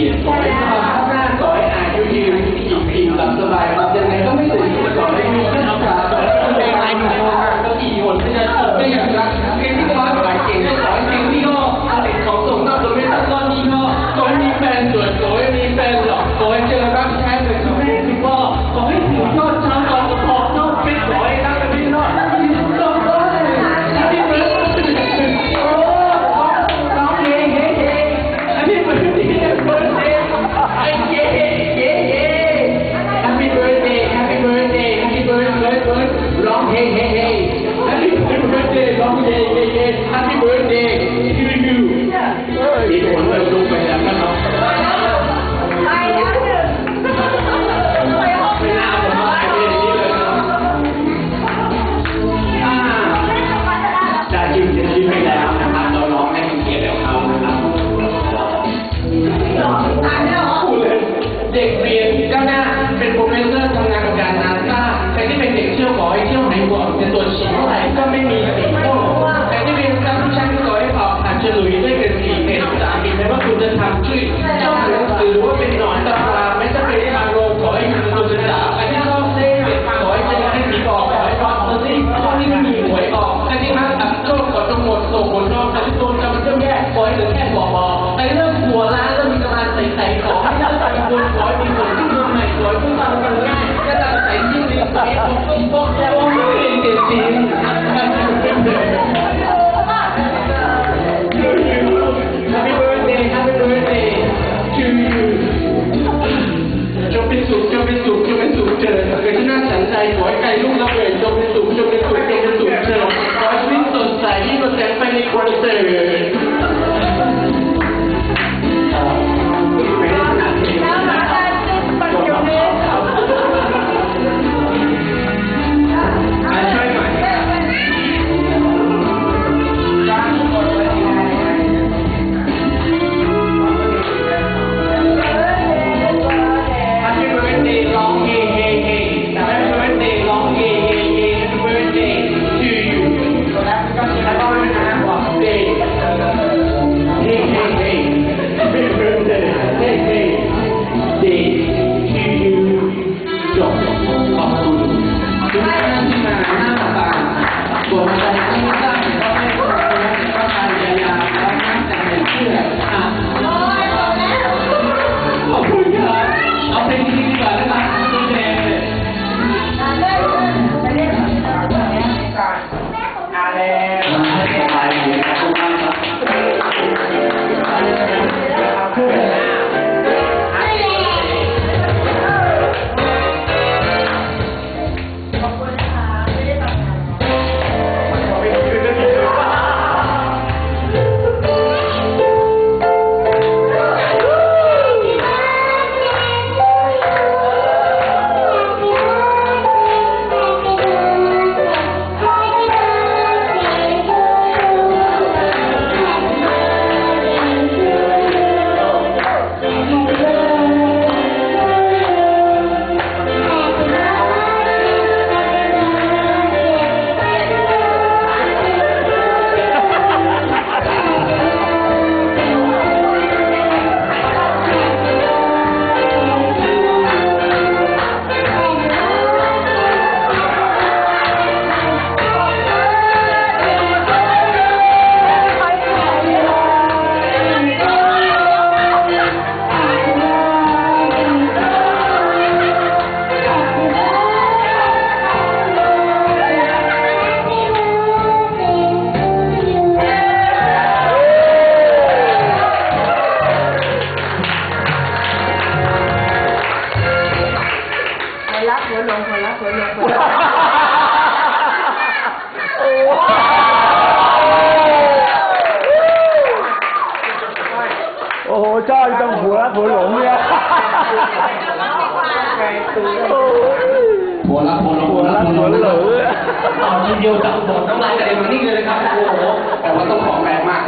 มั ยวไหนบวกจะตรวจฉี่เท่าไหร่ก็ไม่มีติดโทษใครที่เรียนการผู้ช่างขอให้ตอบอัดฉลุยด้วยกันสีเป็นภาษาอังกฤษไม่ว่าคุณจะทำชื่อชอบหนังสือหรือว่าเป็นหนอนตำราไม่จะเป็นอารมณ์ขอให้คุณตัวศึกษาใครที่ชอบเล่ขอให้เจอให้ผีบอกขอให้รอดเตอรี่ข้อที่ไม่มีหวยออกใครที่มักอับโชคขอจงหมดโศกหมดรอบใครที่โดนกำมันเจ้าแย่ขอให้เหลือแค่บอกบอกใครเริ่มหัวล้านแล้วมีกำลังใส่ๆขอให้เลิกกังวลขอให้มีผลที่ดีใหม่ขอให้ผู้ฟังกันง่ายก็ตามใส่ยิ่งดีใส่ปุ๊บปุ๊บปุ๊บแล้ เป็นสุขจงเป็นสุขจงเป็นสุขเจริญเกิดที่น่าสันใจขอให้ไกลลูกรับเลยจงเป็นสุขจงเป็นสุขจงเป็นสุขเจริญขอให้ชีวิตสดใสยิ่งกว่าแสงไฟในคอนเสิร์ต มาใโอ้โหชอบตรงหัวหัวหลงเนี่ยโอ้ยหัวละหัวละหัวละหัวเหลอเอาทีเดียวจับบทน้ำลายกระเด็นมานี่เลยนะครับโอ้โหแต่ว่าต้องขอแรงมาก